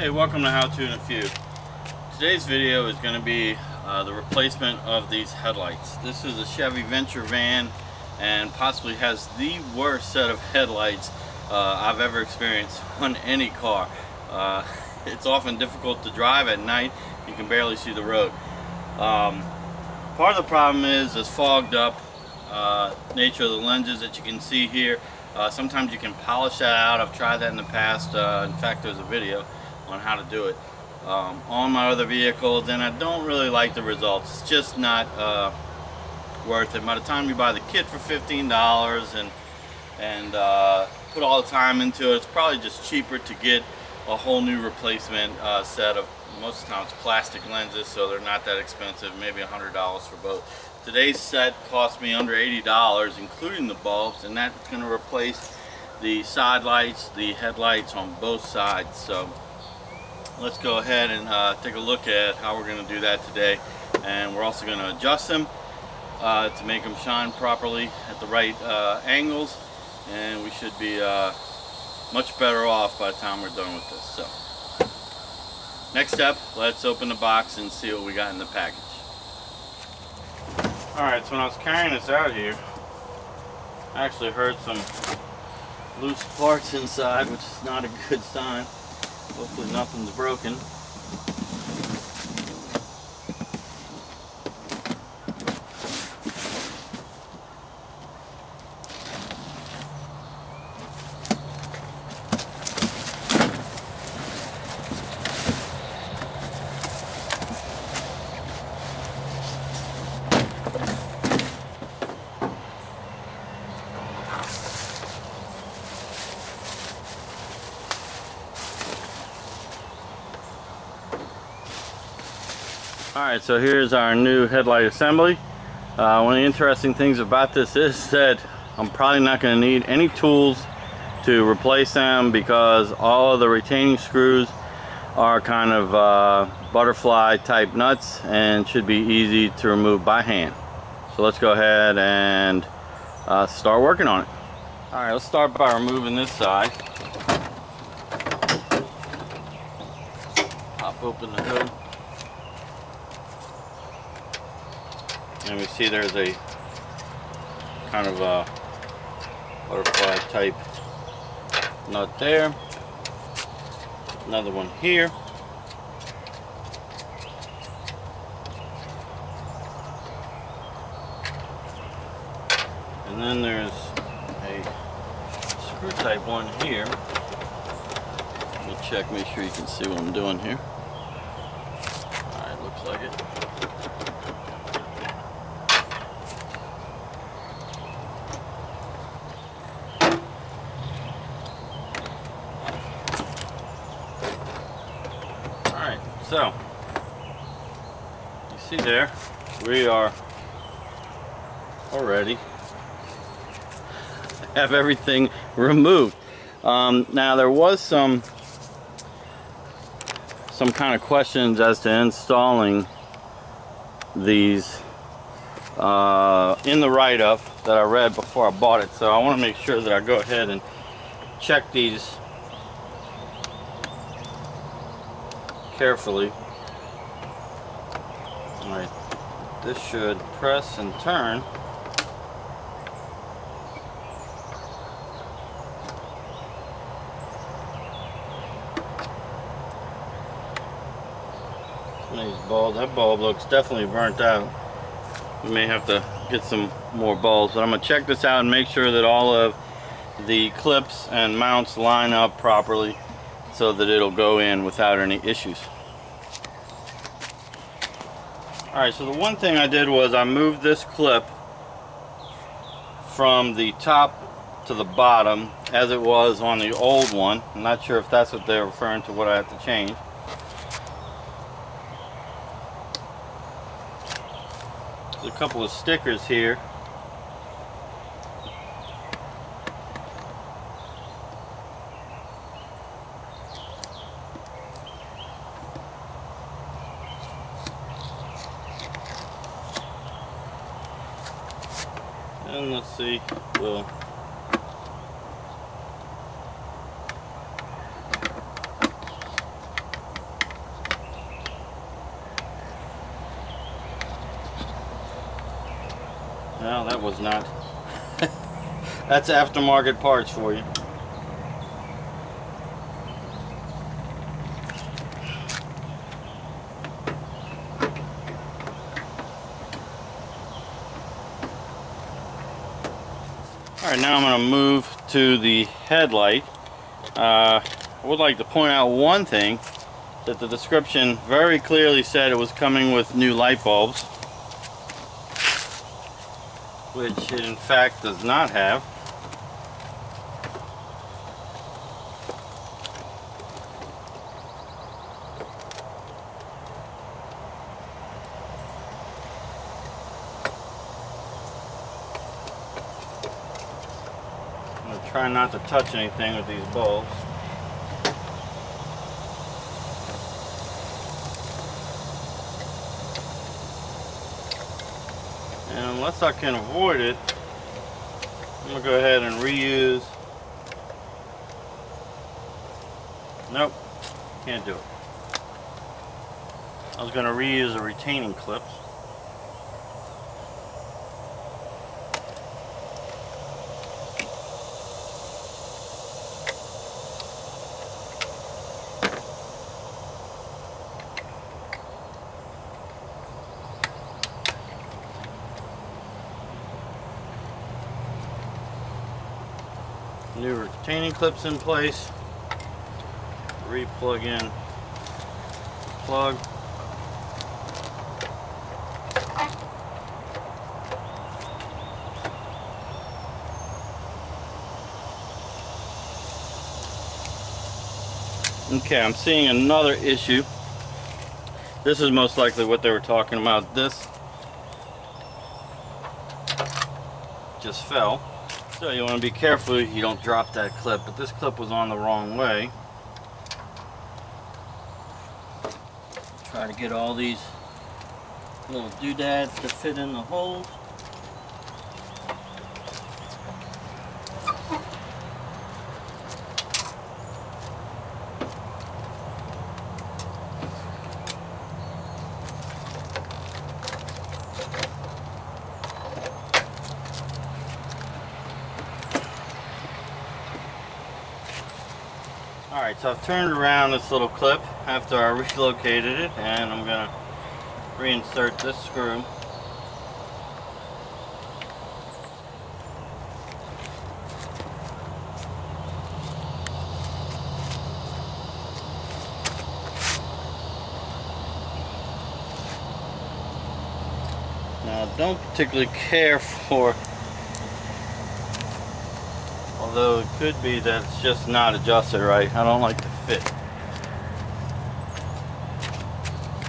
Hey, welcome to How To in a Few. Today's video is going to be uh, the replacement of these headlights. This is a Chevy Venture van and possibly has the worst set of headlights uh, I've ever experienced on any car. Uh, it's often difficult to drive at night. You can barely see the road. Um, part of the problem is this fogged up uh, nature of the lenses that you can see here. Uh, sometimes you can polish that out. I've tried that in the past. Uh, in fact, there's a video on how to do it um, on my other vehicles and I don't really like the results. It's just not uh, worth it. By the time you buy the kit for $15 and, and uh, put all the time into it, it's probably just cheaper to get a whole new replacement uh, set of most of the time it's plastic lenses so they're not that expensive maybe $100 for both today's set cost me under $80 including the bulbs and that's going to replace the side lights the headlights on both sides so let's go ahead and uh, take a look at how we're going to do that today. And we're also going to adjust them uh, to make them shine properly at the right uh, angles. And we should be uh, much better off by the time we're done with this. So next step let's open the box and see what we got in the package. Alright so when I was carrying this out here I actually heard some loose parts inside which is not a good sign Hopefully nothing's broken. Alright, so here's our new headlight assembly. Uh, one of the interesting things about this is that I'm probably not going to need any tools to replace them because all of the retaining screws are kind of uh, butterfly type nuts and should be easy to remove by hand. So let's go ahead and uh, start working on it. Alright, let's start by removing this side. Pop open the hood. And we see there's a kind of a butterfly type nut there. Another one here. And then there's a screw type one here. Let me check make sure you can see what I'm doing here alright looks like it So, you see there, we are already have everything removed. Um, now there was some some kind of questions as to installing these uh, in the write-up that I read before I bought it so I want to make sure that I go ahead and check these carefully. Alright, this should press and turn. These bulbs, that bulb looks definitely burnt out. We may have to get some more bulbs, but I'm to check this out and make sure that all of the clips and mounts line up properly so that it'll go in without any issues. Alright, so the one thing I did was I moved this clip from the top to the bottom as it was on the old one. I'm not sure if that's what they're referring to what I have to change. There's a couple of stickers here And let's see, well, Well, that was not. That's aftermarket parts for you. Alright, now I'm going to move to the headlight. Uh, I would like to point out one thing, that the description very clearly said it was coming with new light bulbs, which it in fact does not have. try to touch anything with these bulbs. And unless I can avoid it, I'm going to go ahead and reuse. Nope, can't do it. I was going to reuse the retaining clips. New retaining clips in place. Re-plug in. Plug. Okay I'm seeing another issue. This is most likely what they were talking about. This just fell so you want to be careful you don't drop that clip, but this clip was on the wrong way. Try to get all these little doodads to fit in the holes. Alright, so I've turned around this little clip after I relocated it and I'm going to reinsert this screw. Now I don't particularly care for although it could be that it's just not adjusted right. I don't like the fit.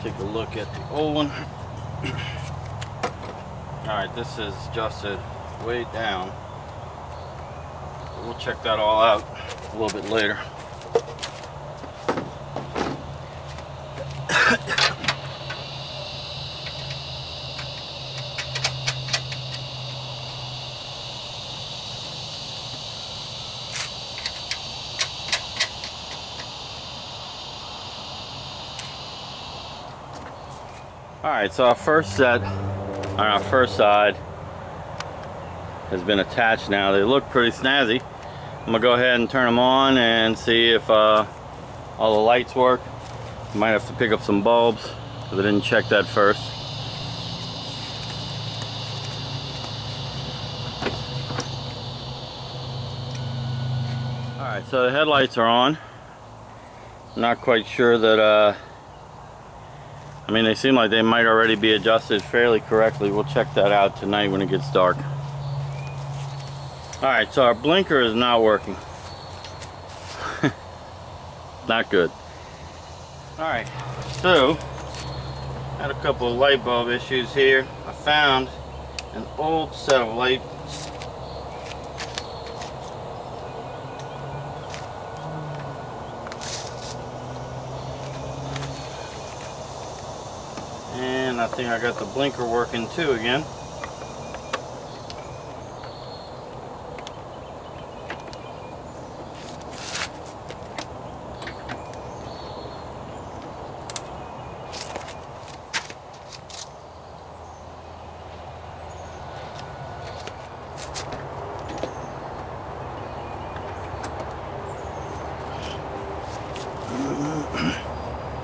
Take a look at the old one. Alright, this is adjusted way down. We'll check that all out a little bit later. Alright, so our first set on our first side has been attached now. They look pretty snazzy. I'm to go ahead and turn them on and see if uh, all the lights work. Might have to pick up some bulbs because I didn't check that first. Alright, so the headlights are on. not quite sure that uh, I mean, they seem like they might already be adjusted fairly correctly. We'll check that out tonight when it gets dark. Alright, so our blinker is not working. not good. Alright, so, had a couple of light bulb issues here. I found an old set of light I think I got the blinker working too again.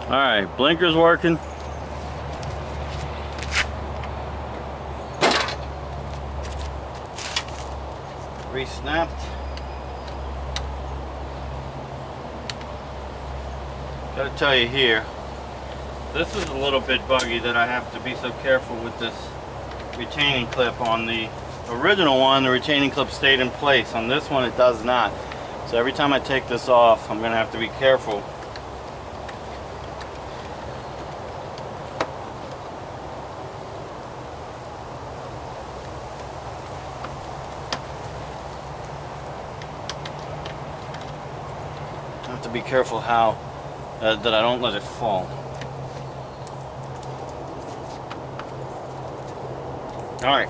All right, blinker's working. Re-snapped. Gotta tell you here, this is a little bit buggy that I have to be so careful with this retaining clip on the original one. The retaining clip stayed in place. On this one it does not. So every time I take this off I'm gonna have to be careful have to be careful how uh, that I don't let it fall Alright.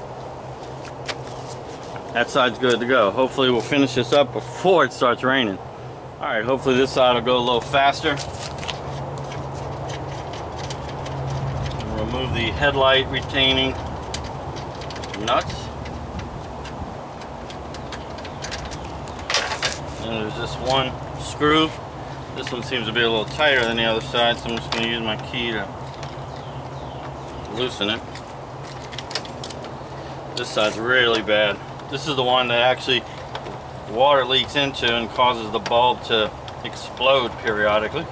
That side's good to go. Hopefully we'll finish this up before it starts raining. Alright, hopefully this side will go a little faster. Remove the headlight retaining nuts. And there's this one screw. This one seems to be a little tighter than the other side, so I'm just going to use my key to loosen it. This side's really bad. This is the one that actually water leaks into and causes the bulb to explode periodically.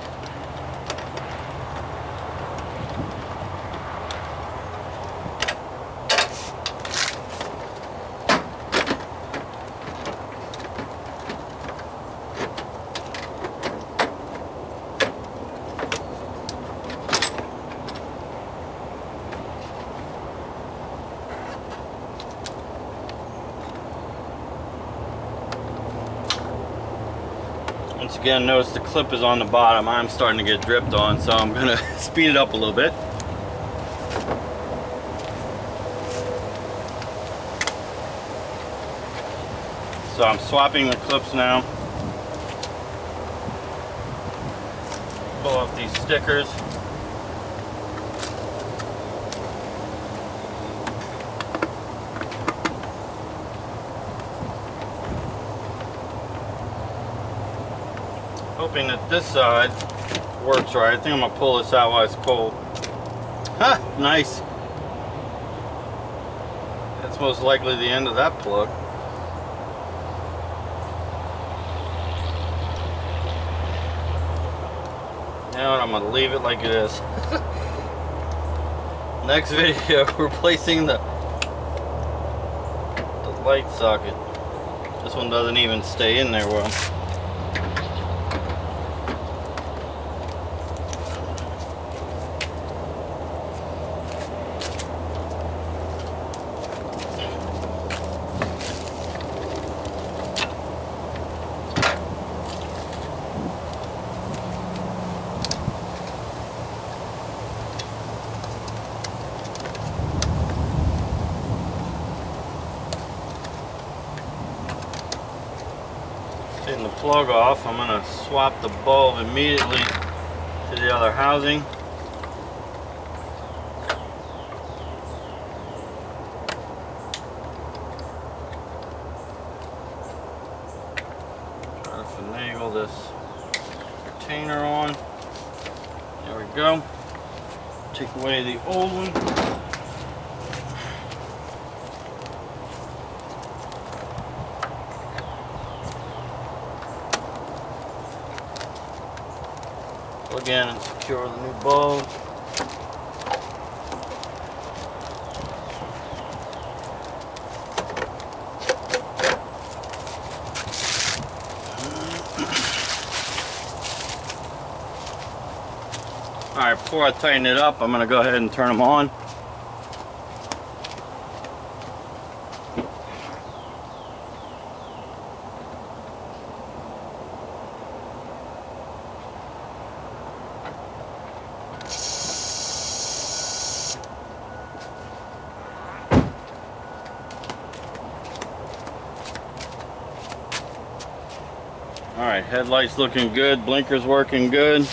Again, notice the clip is on the bottom. I'm starting to get dripped on, so I'm gonna speed it up a little bit. So I'm swapping the clips now. Pull off these stickers. Hoping that this side works right. I think I'm gonna pull this out while it's cold. Ha! Nice. That's most likely the end of that plug. Now I'm gonna leave it like it is. Next video, replacing the the light socket. This one doesn't even stay in there well. Taking the plug off, I'm going to swap the bulb immediately to the other housing. Try to finagle this retainer on. There we go. Take away the old one. Again and secure the new bulb. Alright, before I tighten it up, I'm going to go ahead and turn them on. All right, headlights looking good, blinkers working good.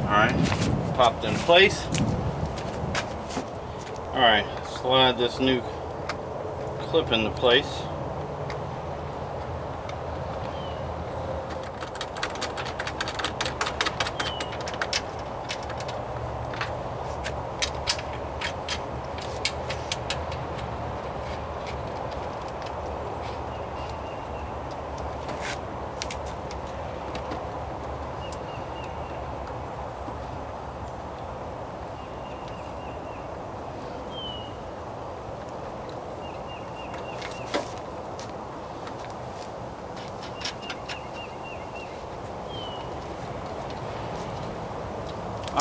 All right, popped in place. Alright, slide this new clip into place.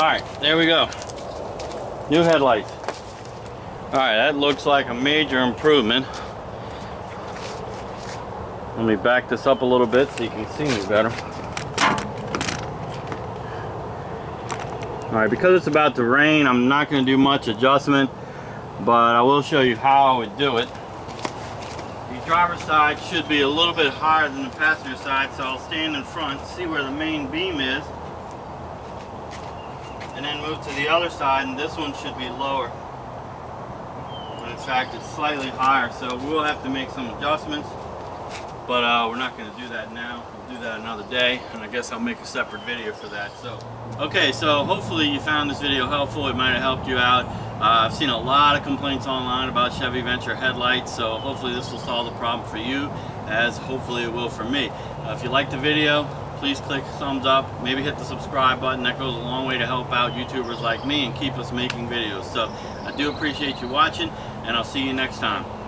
Alright, there we go. New headlights. Alright, that looks like a major improvement. Let me back this up a little bit so you can see me better. Alright, because it's about to rain, I'm not going to do much adjustment, but I will show you how I would do it. The driver's side should be a little bit higher than the passenger side, so I'll stand in front, see where the main beam is, and then move to the other side and this one should be lower. In fact it's slightly higher so we'll have to make some adjustments but uh, we're not going to do that now. We'll do that another day and I guess I'll make a separate video for that. So okay so hopefully you found this video helpful. It might have helped you out. Uh, I've seen a lot of complaints online about Chevy Venture headlights so hopefully this will solve the problem for you as hopefully it will for me. Uh, if you like the video please click thumbs up, maybe hit the subscribe button. That goes a long way to help out YouTubers like me and keep us making videos. So I do appreciate you watching, and I'll see you next time.